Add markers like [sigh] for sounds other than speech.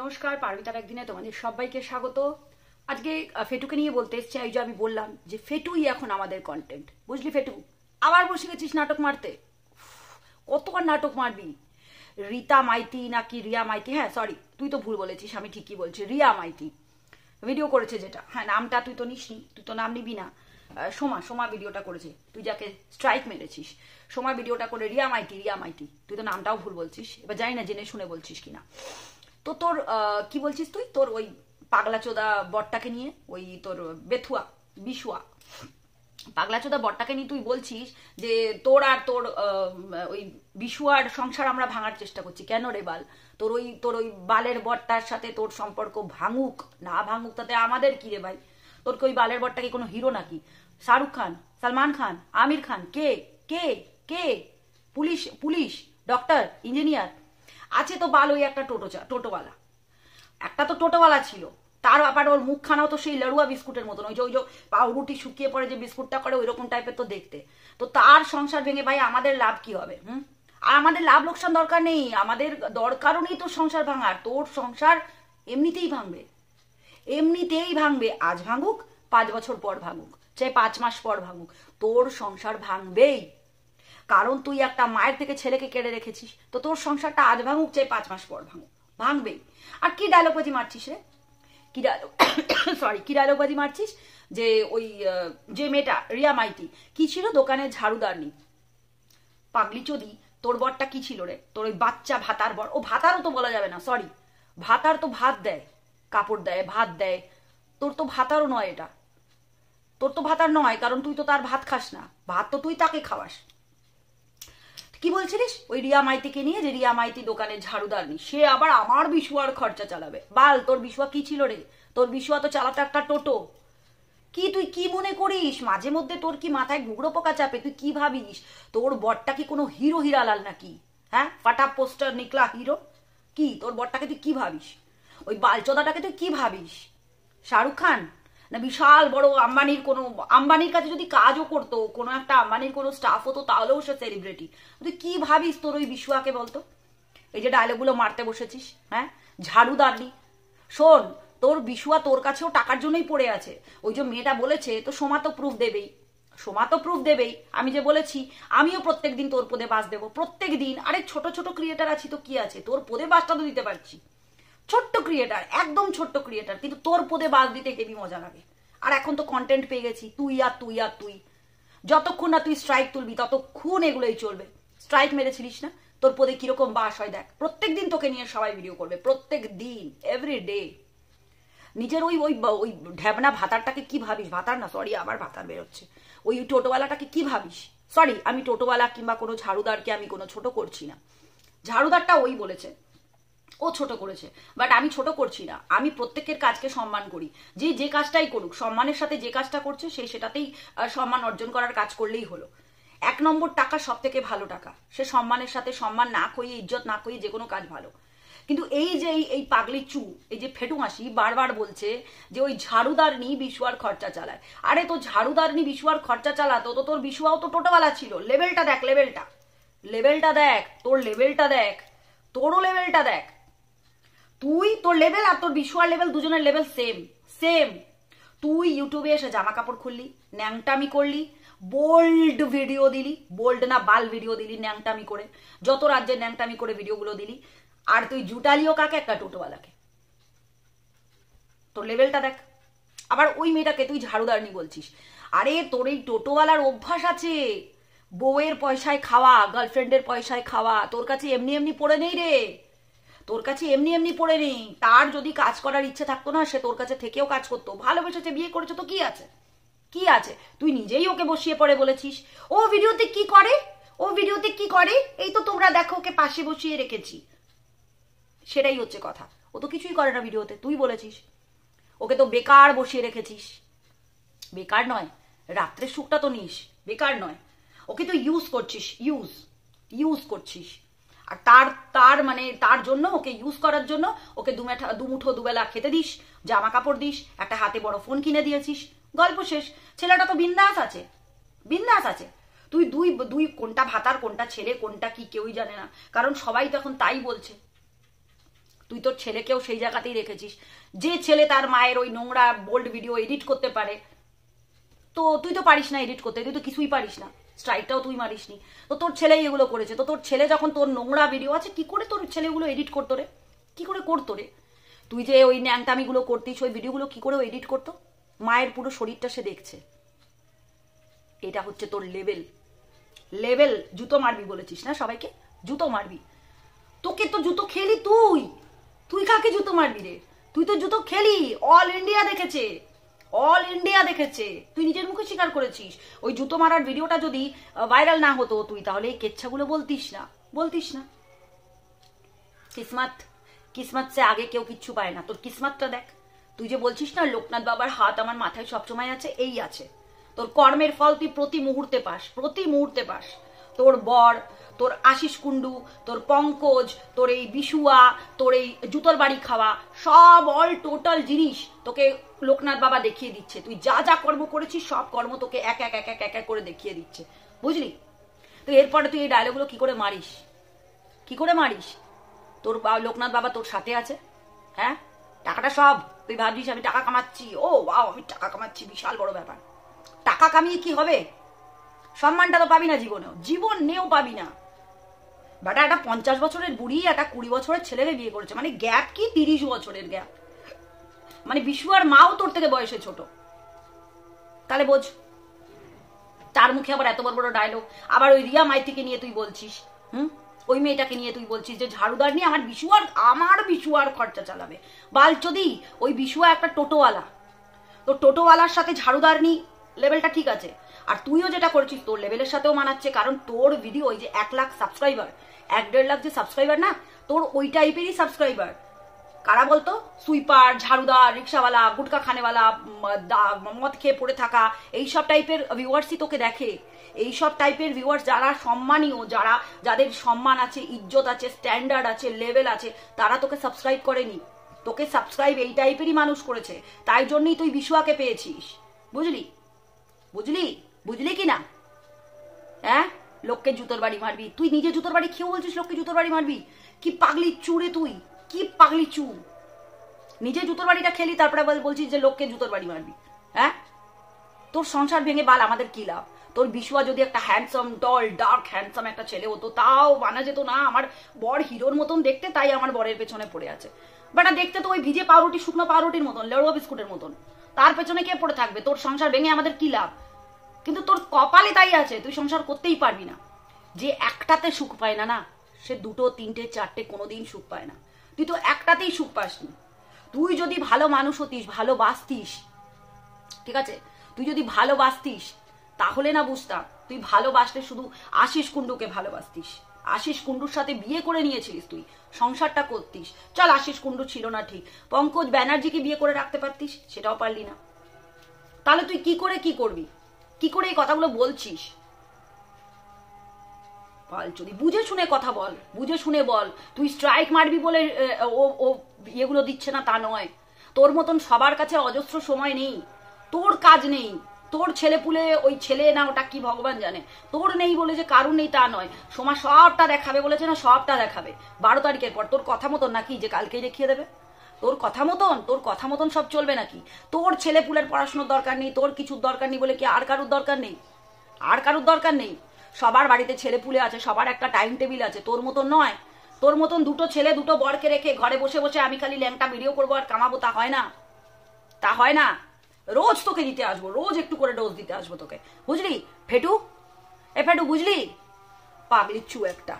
নমস্কার পারবিতার একদিনে তোমাদের সবাইকে স্বাগত। আজকে ফেটুকে নিয়ে বলতে এসছি, এই যে আমি বললাম যে ফেটুই এখন আমাদের কন্টেন্ট বুঝলি ফেটু? আবার বসে গেছিস নাটক মারতে? কতবার নাটক মারবি? রীতা মাইতি নাকি রিয়া মাইতি? হ্যাঁ সরি তুই তো ভুল বলেছিস, আমি ঠিকই বলছি, রিয়া মাইতি। ভিডিও করেছে যেটা। হ্যাঁ নামটা তুই তো নিসনি, তুই তো নাম নিবি না। সোমা সোমা ভিডিওটা করেছে। তুই যাকে স্ট্রাইক মেরেছিস, সোমা ভিডিওটা করে রিয়া মাইতি রিয়া মাইতি। তুই তো নামটাও ভুল বলছিস, এবার জানি না, জেনে শুনে বলছিস কিনা। তো তোর কি বলছিস তুই? তোর ওই পাগলা চোদা বটটাকে নিয়ে, ওই তোর বেথুয়া, বিশুয়া। পাগলা চোদা বটটাকে নিয়ে তুই বলছিস যে তোর আর তোর ওই বিশুয়ার সংসার আমরা ভাঙার চেষ্টা করছি। কেন রে বাল? তোর ওই তোর ওই বালের বটটার সাথে তোর সম্পর্ক ভাঙুক, না ভাঙুক, তাতে আমাদের কি রে ভাই? তোর ওই বালের বটটা কি কোনো হিরো নাকি? শাহরুখ খান, সালমান খান, আমির খান, কে? কে? কে? Police police, doctor, engineer. আছে তো বাল ওই একটা টোটো টোটোওয়ালা। একটা তো টোটোওয়ালা ছিল। তার ব্যাপারে ওর মুখখানাও তো সেই লড়ুয়া বিস্কুটের মতন। ওই যে ওই যে পাউরুটি শুকিয়ে পড়ে যে বিস্কুটটা করে ওই রকম টাইপের তো দেখতে। তো তার সংসার ভেঙে, ভাই, আমাদের লাভ কি হবে, হুম? আর আমাদের লাভ লোকসান দরকার নেই। আমাদের দরকারও নেই তোর সংসার ভাঙার। তোর সংসার এমনিতেই ভাঙবে। এমনিতেই ভাঙবে। আজ ভাঙুক, পাঁচ বছর পর ভাঙুক, চাই পাঁচ মাস পর ভাঙুক। তোর সংসার ভাঙবেই। কারণ তুই একটা মায়ের থেকে ছেলেকে কেড়ে রেখেছিস, তো তোর সংসারটা আজ ভাঙুক, চাই পাঁচ মাস পর ভাঙুক। ভাঙবেই। আর কি ডায়লগ বাজি মারছিস রে? কি ডায়লগ সরি [coughs] কি ডায়লগ বাজি মারছিস? যে ওই যে মেয়েটা, রিয়া মাইতি, কি ছিল দোকানে ঝাড়ুদার ঝাড়ুদারনি পাগলি চোদি, তোর বরটা কি ছিল রে? তোর ওই বাচ্চা ভাতার বর? ও ভাতারও তো বলা যাবে না সরি ভাতার তো ভাত দেয়, কাপড় দেয়, ভাত দেয়। তোর তো ভাতারও নয় এটা। তোর তো ভাতার নয়, কারণ তুই তো তার ভাত খাস না। ভাত তো তুই তাকে খাওয়াস। কি বলছিলিস? ওই রিয়া মাইতিকে নিয়ে যে রিয়া মাইতি দোকানে ঝাড়ুদার নি সে আবার আমার বিশুয়ার খরচা চালাবে। বাল, তোর বিশুয়া কি ছিল রে? তোর বিশুয়া তো চালাতো একটা টোটো। কি তুই কি মনে করিস? মাঝে মধ্যে তোর কি মাথায় ঘুগড়ো পোকা চাপে? তুই কি ভাবিস? তোর বরটা কি কোনো হিরো হিরালাল নাকি? হ্যাঁ? ফাটা পোস্টার নিকলা হিরো? কি? তোর বরটাকে তুই কি ভাবিস? ওই বালচোদাটাকে তুই কি ভাবিস? শাহরুখ খান? না, বিশাল বড় আম্বানির কোনো, আম্বানির কাছে যদি কাজও করতো, কোনো একটা আম্বানির কোনো স্টাফ হতো, তাহলেও সে সেলিব্রিটি তুই কি ভাবিস তোর ওই বিশুয়াকে বলতো? এই যে ডায়লগুলো মারতে বসেছিস হ্যাঁ? ঝাড়ু দাঁড়লি। শোন, তোর বিশুয়া তোর কাছেও টাকার জন্যই পড়ে আছে। ওই যে মেয়েটা বলেছে, তো সোমা তো প্রুফ দেবেই। সোমা তো প্রুফ দেবেই। আমি যে বলেছি, আমিও প্রত্যেক দিন তোর পদে বাস দেবো। প্রত্যেক দিন আরে ছোট ছোট ক্রিয়েটার আছি তো কি আছে? তোর পদে বাসটা তো দিতে পারছি। ছোট্ট ক্রিয়েটার একদম ছোট্ট ক্রিয়েটার কিন্তু তোর পদে বাস দিতে হেভি মজা লাগে। আর এখন তো কন্টেন্ট পেয়ে গেছি, তুই আর তুই আর তুই। যতক্ষণ না তুই স্ট্রাইক তুলবি, ততক্ষণ এগুলোই চলবে। স্ট্রাইক মেরেছিলিস না? তোর পদে কীরকম বাস হয় দেখ, প্রত্যেক দিন তোকে নিয়ে সবাই ভিডিও করবে, প্রত্যেক দিন এভরি ডে নিজের ওই ওই ওই ঢ্যাবনা ভাতারটাকে কি ভাবিস? ভাতার না সরি আবার ভাতার বেরোচ্ছে। ওই টোটোওয়ালাটাকে কি ভাবিস? সরি আমি টোটোওয়ালা কিংবা কোনো ঝাড়ুদারকে আমি কোনো ছোট করছি না। ঝাড়ুদারটা ওই বলেছে ও ছোট করেছে। বাট আমি ছোট করছি না। আমি প্রত্যেকের কাজকে সম্মান করি। যে যে কাজটাই করুক, সম্মানের সাথে যে কাজটা করছে, সে সেটাতেই সম্মান অর্জন করার কাজ করলেই হলো। এক নম্বর টাকা সব থেকে ভালো টাকা। সে সম্মানের সাথে সম্মান না করিয়ে, ইজ্জত না করিয়ে যে কোনো কাজ ভালো। কিন্তু এই যে, এই- পাগলি চু, এই যে ফেটু মাসি বারবার বলছে যে, ওই ঝাড়ুদার নি বিশুয়ার খরচা চালায়। আরে, তো ঝাড়ুদার নি বিশুয়ার খরচা চালাতো তো তোর বিশুয়াও তো টোটোওয়ালা ছিল। লেভেলটা দেখ লেভেলটা লেভেলটা দেখ, তোর লেভেলটা দেখ, তোরও লেভেলটা দেখ। তুই তোর লেভেল আর তোর বিশুয়ার লেভেল দুজনের লেভেল সেম সেম তুই ইউটিউবে এসে জামা কাপড় খুললি, ন্যাংটামি করলি বোল্ড ভিডিও দিলি বোল্ড না বাল ভিডিও দিলি ন্যাংটামি করে, যত রাজ্যের ন্যাংটামি করে ভিডিওগুলো দিলি, আর তুই জুটালিও কাকে একটা টোটোওয়ালাকে? তোর লেভেলটা দেখ। আবার ওই মেয়েটাকে তুই ঝাড়ুদারনি বলছিস। আরে তোর এই টোটোওয়ালার অভ্যাস আছে। বউয়ের পয়সায় খাওয়া গার্লফ্রেন্ডের পয়সায় খাওয়া, তোর কাছে এমনি এমনি পড়ে নেই রে। তোর কাছে এমনি এমনি পড়ে নেই। তার যদি কাজ করার ইচ্ছে থাকতো না, সে তোর কাছে থেকেও কাজ করতো। ভালোবেসেছে, বিয়ে করেছে তো কি আছে? কি আছে? তুই নিজেই ওকে বসিয়ে পড়ে বলেছিস। ও ভিডিওতে কি করে? ও ভিডিওতে কি করে? এই তো তোমরা দেখো, ওকে পাশে বসিয়ে রেখেছি। সেটাই হচ্ছে কথা। ও তো কিছুই করে না ভিডিওতে, তুই বলেছিস। ওকে তো বেকার বসিয়ে রেখেছিস। বেকার নয়, রাত্রের সুখটা তো নিস। বেকার নয়। ওকে তো ইউজ করছিস ইউজ ইউজ করছিস। আর তার তার মানে তার জন্য, ওকে ইউজ করার জন্য, ওকে দুমেঠা দুবেলা খেতে দিস, জামা কাপড় দিস, একটা হাতে বড় ফোন কিনে দিয়েছিস। গল্প শেষ। ছেলেটা তো বিন্দাস আছে। বিন্দাস আছে। তুই দুই দুই কোনটা ভাতার, কোনটা ছেলে কোনটা কি কেউই জানে না। কারণ সবাই তো এখন তাই বলছে। তুই তোর ছেলেকেও সেই জায়গাতেই রেখেছিস। যে ছেলে তার মায়ের ওই নোংরা বোল্ড ভিডিও এডিট করতে পারে, তো তুই তো পারিস না এডিট করতে, তুই তো কিছুই পারিস না। স্ট্রাইকটাও তুই মারিসনি। তো তোর ছেলেই এগুলো করেছে। তো তোর ছেলে যখন তোর নোংরা ভিডিও আছে, কি করে তোর ছেলেগুলো এডিট করতো রে? কি করে করতো রে? তুই যে ওই ন্যাংটামিগুলো করতিস, ওই ভিডিওগুলো কি করে এডিট করতো? মায়ের পুরো শরীরটা সে দেখছে। এটা হচ্ছে তোর লেভেল লেভেল জুতো মারবি বলেছিস না সবাইকে? জুতো মারবি। তোকে তো জুতো খেলি তুই। তুই কাকে জুতো মারবি রে? তুই তো জুতো খেলি। অল ইন্ডিয়া দেখেছে। অল ইন্ডিয়া দেখেছে। তুই নিজের মুখে স্বীকার করেছিস। ওই জুতো মারার ভিডিওটা যদি ভাইরাল না হতো তুই, তাহলে এই কেচ্ছাগুলো বলতিস না। বলতিস না। কিসমত কিসমত সে আগে কেউ কিচ্ছু পায় না। তোর কিসমাতটা দেখ। তুই যে বলছিস না, লোকনাথ বাবার হাত আমার মাথায় সবসময় আছে, এই আছে। তোর কর্মের ফল তুই প্রতি মুহূর্তে পাস, প্রতি মুহূর্তে পাস। তোর বর, তোর আশিস কুন্ডু তোর পঙ্কজ, তোর এই বিশুয়া, তোর এই জুতোর বাড়ি খাওয়া, সব অল টোটাল জিনিস তোকে লোকনাথ বাবা দেখিয়ে দিচ্ছে। তুই যা যা কর্ম করেছিস, সব কর্ম তোকে এক এক এক এক এক করে দেখিয়ে দিচ্ছে। বুঝলি? তো এরপরে তুই এই ডায়লগুলো কি করে মারিস? কি করে মারিস? তোর বা- লোকনাথ বাবা তোর সাথে আছে? হ্যাঁ? টাকাটা সব। তুই ভাবছিস আমি টাকা কামাচ্ছি। ও বাও আমি টাকা কামাচ্ছি, বিশাল বড় ব্যাপার। টাকা কামিয়ে কি হবে? সম্মানটা তো পাবি না জীবনেও। জীবন নেও পাবি না। বাটা, একটা পঞ্চাশ বছরের বুড়ি, একটা কুড়ি বছরের ছেলেকে বিয়ে করেছে। মানে গ্যাপ কি? তিরিশ বছরের গ্যাপ। মানে বিশু আর মাও তোর থেকে বয়সে ছোট। তাহলে বোঝ। তার মুখে আবার এত বড় বড় ডায়লগ আবার ওই রিয়া মাইতিকে নিয়ে তুই বলছিস, হুম? ওই মেয়েটাকে নিয়ে তুই বলছিস যে ঝাড়ুদার নিয়ে আমার বিশু আর, আমার বিশু আর খরচা চালাবে। বালচদি, ওই বিশুয়া একটা টোটোওয়ালা। তো টোটোওয়ালার সাথে ঝাড়ুদার নি লেভেলটা ঠিক আছে। আর তুইও যেটা করেছিস, তোর লেভেলের সাথেও মানাচ্ছে, কারণ তোর ভিডিও ওই যে এক লাখ সাবস্ক্রাইবার এক দেড় লাখ যে সাবস্ক্রাইবার না, তোর ওই টাইপেরই সাবস্ক্রাইবার কারা বলতো? সুইপার, ঝাড়ুদার, রিক্সাওয়ালা গুটকা খানেওয়ালা মদ খেয়ে পড়ে থাকা, এইসব টাইপের ভিউয়ার্সই তোকে দেখে। এইসব টাইপের ভিউয়ার্স যারা সম্মানীয়, যারা, যাদের সম্মান আছে, ইজ্জত আছে স্ট্যান্ডার্ড আছে লেভেল আছে, তারা তোকে সাবস্ক্রাইব করেনি। তোকে সাবস্ক্রাইব এই টাইপেরই মানুষ করেছে। তাই জন্যই তুই বিশুয়াকে পেয়েছিস। বুঝলি? বুঝলি? বুঝলি কি না হ্যাঁ? লোককে জুতোর বাড়ি মারবি। তুই নিজে জুতোর বাড়ি খেয়েও বলছিস লোককে জুতোর বাড়ি মারবি? কি পাগলি চুরে তুই? কি পাগলি চু? নিজে জুতোর বাড়িটা খেলি, তারপরে বলছিস যে লোককে জুতোর বাড়ি মারবি। হ্যাঁ? তোর সংসার ভেঙে বাল, আমাদের কি লাভ? তোর বিশুয়া যদি একটা হ্যান্ডসাম ডল ডার্ক হ্যান্ডসাম একটা ছেলে হতো, তাও মানা যেত না। আমার বর হিরোর মতন দেখতে, তাই আমার বরের পেছনে পড়ে আছে। বাটা, দেখতে তো ওই ভিজে পাউরুটি, শুকনো পাউরুটির মতন, লেড়ুয়া বিস্কুটের মতন। তার পেছনে কে পড়ে থাকবে? তোর সংসার ভেঙে আমাদের কি লাভ? কিন্তু তোর কপালে তাই আছে, তুই সংসার করতেই পারবি না। যে একটাতে সুখ পায় না না, সে দুটো, তিনটে, চারটে কোনোদিন সুখ পায় না। তুই তো একটাতেই সুখ পাসনি। তুই যদি ভালো মানুষ হতিস ভালোবাসতিস ঠিক আছে? তুই যদি ভালোবাসতিস তাহলে না বুঝতাম, তুই ভালোবাসলে শুধু আশিস কুণ্ডুকে ভালোবাসতিস। আশিস কুণ্ডুর সাথে বিয়ে করে নিয়েছিলিস তুই। সংসারটা করতিস। চল আশিস কুণ্ডু ছিল না ঠিক। পঙ্কজ ব্যানার্জিকে বিয়ে করে রাখতে পারতিস? সেটাও পারলি না। তাহলে তুই কি করে কি করবি? কি করে এই কথাগুলো বলছিস? পাল যদি, বুঝে শুনে কথা বল, বুঝে শুনে বল। তুই স্ট্রাইক মারবি বলে ও ও ইয়েগুলো দিচ্ছে না, তা নয়। তোর মতন সবার কাছে অজস্র সময় নেই। তোর কাজ নেই। তোর ছেলে পুলে ওই ছেলে না, ওটা কি ভগবান জানে? তোর নেই বলে যে কারণ নেই তা নয়। সময় সবটা দেখাবে বলেছে না, সবটা দেখাবে। বারো তারিখের পর তোর কথা মতন নাকি? যে কালকেই দেখিয়ে দেবে। তোর কথা মতন? তোর কথা মতন সব চলবে নাকি? তোর ছেলে পুলের পড়াশোনার দরকার নেই, তোর কিছুর দরকার নেই বলে কি আর কারুর দরকার নেই? আর কারুর দরকার নেই? সবার বাড়িতে ছেলে পুলে আছে, সবার একটা টাইম টেবিল আছে, তোর মতন নয়। তোর মতন দুটো ছেলে, দুটো বরকে রেখে ঘরে বসে বসে আমি খালি ল্যাংটা ভিডিও করব আর কামাবো, তা হয় না। তা হয় না। রোজ তোকে দিতে আসব, রোজ একটু করে ডোজ দিতে আসব তোকে। বুঝলি, ফেটু? এ ফেটু, বুঝলি? পাগলি চু একটা।